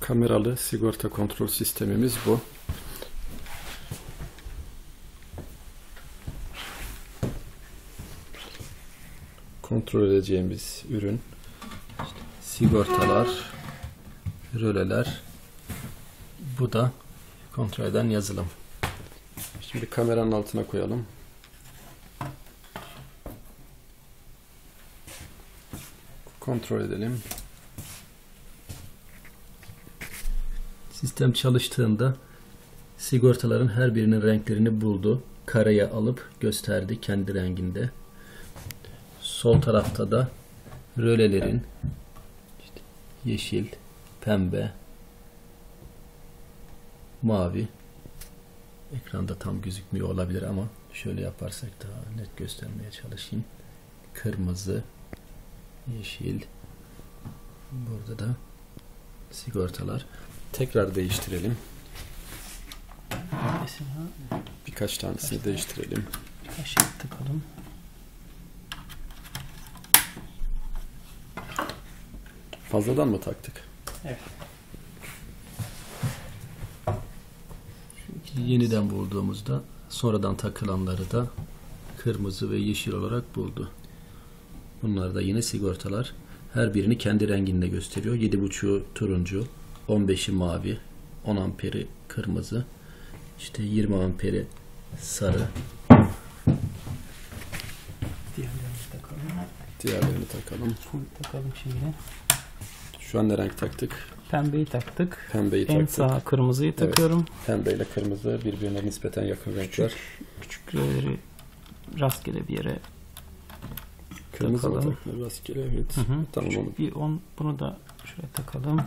Kameralı sigorta kontrol sistemimiz bu. Kontrol edeceğimiz ürün işte sigortalar, röleler. Bu da kontrol eden yazılım. Şimdi kameranın altına koyalım. Kontrol edelim. Sistem çalıştığında sigortaların her birinin renklerini buldu. Kareye alıp gösterdi kendi renginde. Sol tarafta da rölelerin yeşil, pembe, mavi ekranda tam gözükmüyor olabilir ama şöyle yaparsak daha net göstermeye çalışayım. Kırmızı, yeşil. Burada da sigortalar. Tekrar değiştirelim. Birkaç tanesini değiştirelim. birkaç şey tıkalım. Fazladan mı taktık? Evet. Yeniden bulduğumuzda sonradan takılanları da kırmızı ve yeşil olarak buldu. Bunlar da yine sigortalar. Her birini kendi renginde gösteriyor. 7.5'u turuncu, 15'i mavi, 10 amperi kırmızı, işte 20 amperi sarı, Diğerlerini takalım. diğerlerini takalım. Full takalım şimdi. Şu an ne renk taktık? Pembeyi taktık. Pembeyi En taktık. sağa kırmızıyı Evet. takıyorum. Pembe ile kırmızı birbirine nispeten yakın renkler. Küçük röleri rastgele bir yere Kırmızı mı takalım. taktık? Rastgele evet. Hı hı. Tamam onu bir on, bunu da şuraya takalım.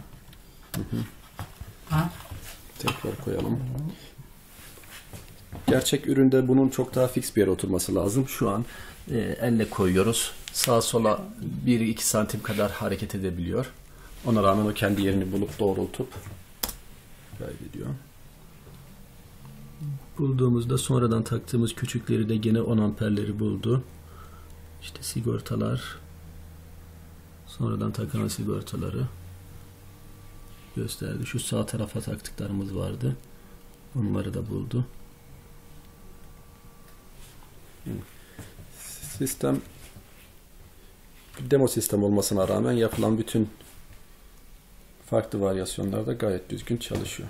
Tekrar koyalım. Gerçek üründe bunun çok daha fix bir yere oturması lazım. Şu an e, elle koyuyoruz. Sağa sola 1-2 santim kadar hareket edebiliyor. Ona rağmen o kendi yerini bulup doğrultup kaydediyor. Bulduğumuzda sonradan taktığımız küçükleri de gene 10 amperleri buldu. İşte sigortalar sonradan takılan sigortaları gösterdi. Şu sağ tarafa taktıklarımız vardı. Onları da buldu. Sistem demo sistem olmasına rağmen yapılan bütün farklı varyasyonlarda gayet düzgün çalışıyor.